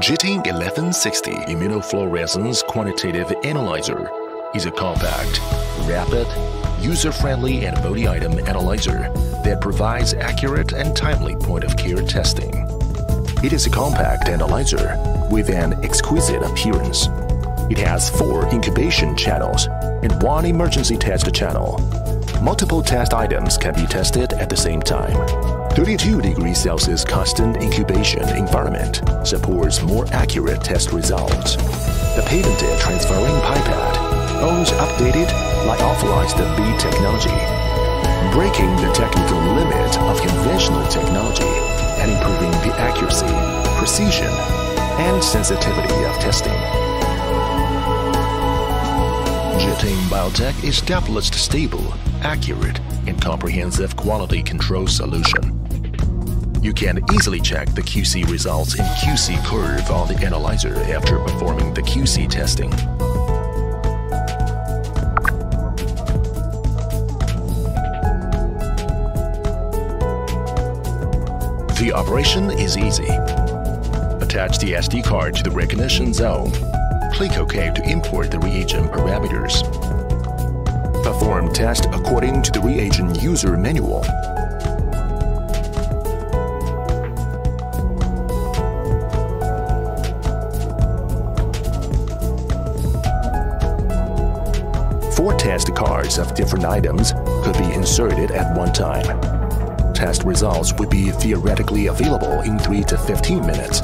Getein 1160 Immunofluorescence Quantitative Analyzer is a compact, rapid, user-friendly and multi-item analyzer that provides accurate and timely point-of-care testing. It is a compact analyzer with an exquisite appearance. It has four incubation channels and one emergency test channel. Multiple test items can be tested at the same time. 32 degrees Celsius constant incubation environment supports more accurate test results. The patented transferring pipette owns updated lyophilized bead technology, breaking the technical limit of conventional technology and improving the accuracy, precision, and sensitivity of testing. Getein Biotech is established stable, accurate, and comprehensive quality control solution you can easily check the QC results in QC curve on the analyzer after performing the QC testing. The operation is easy. Attach the SD card to the recognition zone. Click OK to import the reagent parameters. Perform test according to the reagent user manual. Test cards of different items could be inserted at one time. Test results would be theoretically available in 3 to 15 minutes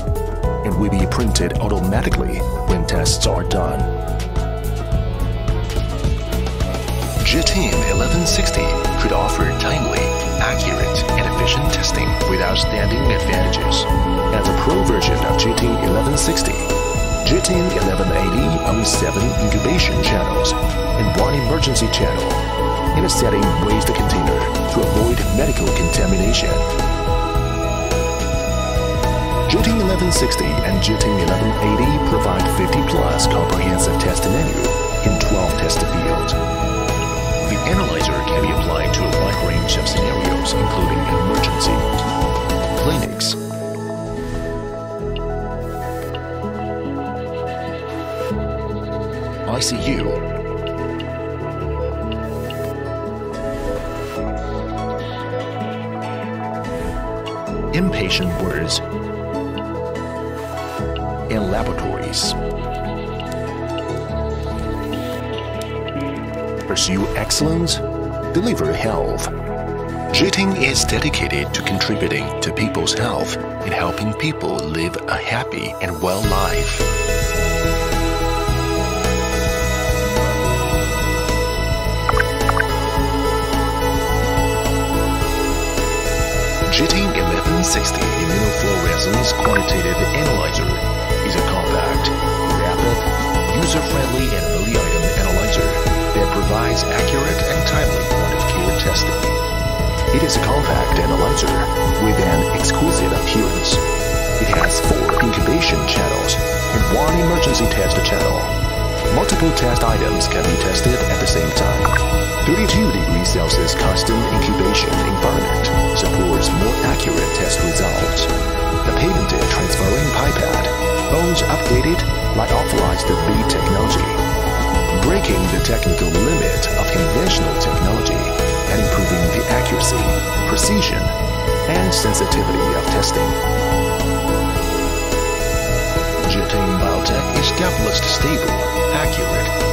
and will be printed automatically when tests are done. Getein 1160 could offer timely, accurate, and efficient testing with outstanding advantages. As a pro version of Getein 1160, Getein 1180 owns seven incubation channels and one emergency channel in a setting waste container to avoid medical contamination. Getein 1160 and Getein 1180 provide 50 plus comprehensive ICU, inpatient wards, and laboratories. Pursue excellence, deliver health. Getein is dedicated to contributing to people's health and helping people live a happy and well life. Getein 1160 Immunofluorescence Quantitative Analyzer is a compact, rapid, user-friendly and multi-item analyzer that provides accurate and timely point-of-care testing. It is a compact analyzer with an exquisite appearance. It has four incubation channels and one emergency test channel. Multiple test items can be tested at the same time. 32 degrees Celsius constant incubation environment accurate test results. The patented transferring pipette owns updated lyophilized bead technology, breaking the technical limit of conventional technology and improving the accuracy, precision, and sensitivity of testing. Getein Biotech established stable, accurate,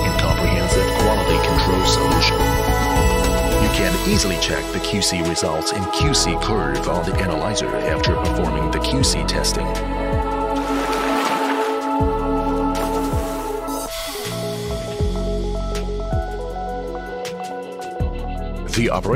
easily check the QC results and QC curve on the analyzer after performing the QC testing. The operation